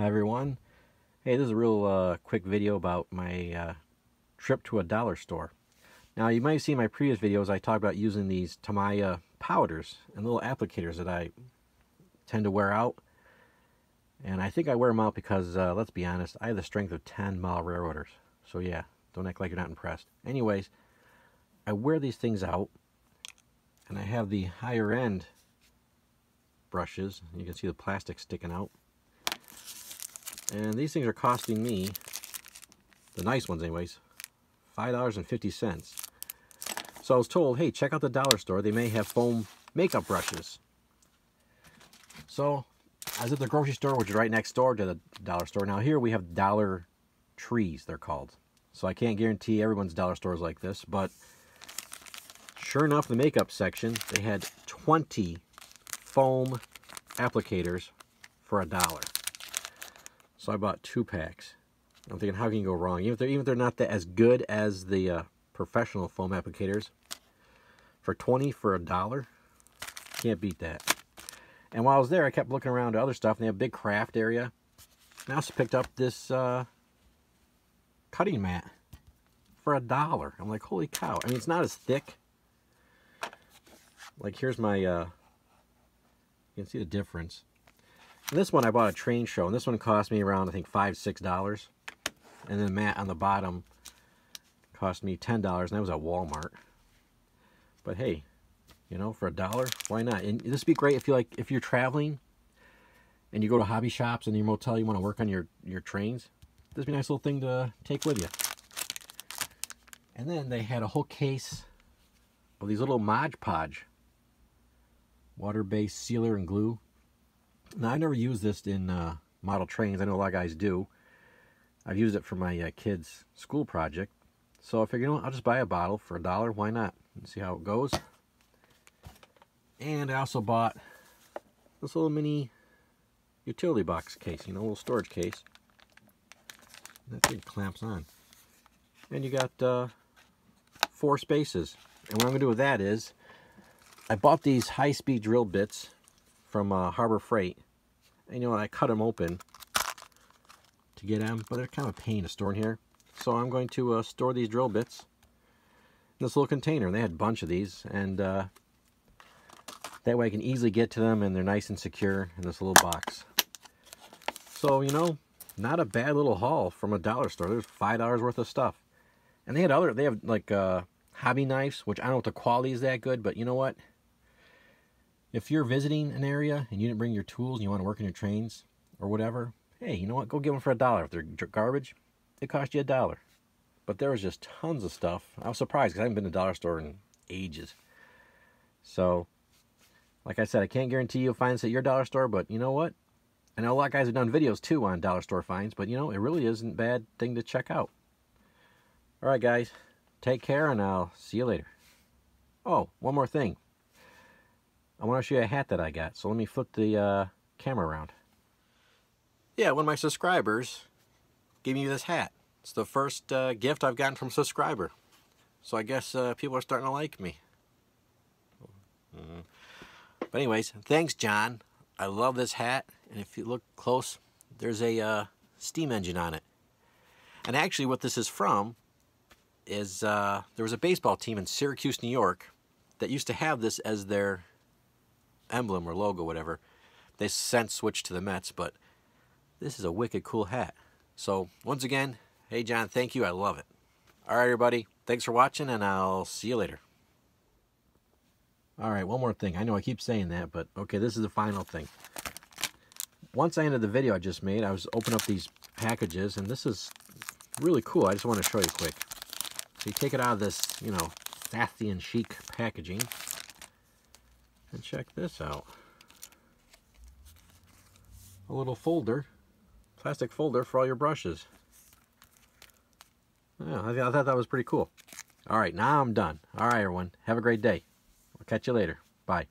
Hi everyone. Hey, this is a real uh, quick video about my uh, trip to a dollar store. Now you might have seen my previous videos I talked about using these Tamiya powders and little applicators that I tend to wear out. And I think I wear them out because, uh, let's be honest, I have the strength of 10 mile railroaders. So yeah, don't act like you're not impressed. Anyways, I wear these things out and I have the higher end brushes. You can see the plastic sticking out. And these things are costing me, the nice ones anyways, $5.50. So I was told, hey, check out the dollar store. They may have foam makeup brushes. So I was at the grocery store, which is right next door to the dollar store. Now here we have dollar trees, they're called. So I can't guarantee everyone's dollar store is like this, but sure enough, the makeup section, they had 20 foam applicators for a dollar. So I bought two packs. I'm thinking, how can you go wrong? Even if they're, even if they're not that, as good as the uh, professional foam applicators, for 20 for a dollar, can't beat that. And while I was there, I kept looking around at other stuff, and they have a big craft area. And I also picked up this uh, cutting mat for a dollar. I'm like, holy cow. I mean, it's not as thick. Like, here's my, uh, you can see the difference. And this one I bought a train show, and this one cost me around, I think, five, six dollars. And then the mat on the bottom cost me ten dollars, and that was at Walmart. But hey, you know, for a dollar, why not? And this would be great if you like, if you're traveling and you go to hobby shops and your motel, you want to work on your your trains. This would be a nice little thing to take with you. And then they had a whole case of these little Mod Podge water-based sealer and glue now, I never used this in uh, model trains. I know a lot of guys do. I've used it for my uh, kids' school project. So I figured, you know what, I'll just buy a bottle for a dollar. Why not? And see how it goes. And I also bought this little mini utility box case, you know, a little storage case. That thing clamps on. And you got uh, four spaces. And what I'm going to do with that is, I bought these high-speed drill bits from uh, Harbor Freight. And you know, I cut them open to get them, but they're kind of a pain to store in here. So I'm going to uh, store these drill bits in this little container. They had a bunch of these, and uh, that way I can easily get to them, and they're nice and secure in this little box. So, you know, not a bad little haul from a dollar store. There's $5 worth of stuff. And they had other, they have like uh, hobby knives, which I don't know if the quality is that good, but you know what? If you're visiting an area and you didn't bring your tools and you want to work on your trains or whatever, hey, you know what? Go get them for a dollar. If they're garbage, it cost you a dollar. But there was just tons of stuff. I was surprised because I haven't been to a dollar store in ages. So, like I said, I can't guarantee you'll find this at your dollar store, but you know what? I know a lot of guys have done videos too on dollar store finds, but you know, it really isn't a bad thing to check out. All right, guys, take care, and I'll see you later. Oh, one more thing. I want to show you a hat that I got. So let me flip the uh, camera around. Yeah, one of my subscribers gave me this hat. It's the first uh, gift I've gotten from a subscriber. So I guess uh, people are starting to like me. Mm -hmm. But anyways, thanks, John. I love this hat. And if you look close, there's a uh, steam engine on it. And actually what this is from is uh, there was a baseball team in Syracuse, New York that used to have this as their emblem or logo, whatever. They since switched to the Mets, but this is a wicked cool hat. So once again, hey John, thank you. I love it. All right, everybody. Thanks for watching, and I'll see you later. All right, one more thing. I know I keep saying that, but okay, this is the final thing. Once I ended the video I just made, I was opening up these packages, and this is really cool. I just want to show you quick. So you take it out of this, you know, Thathian chic packaging. And check this out. A little folder, plastic folder for all your brushes. Yeah, I thought that was pretty cool. All right, now I'm done. All right, everyone. Have a great day. I'll catch you later. Bye.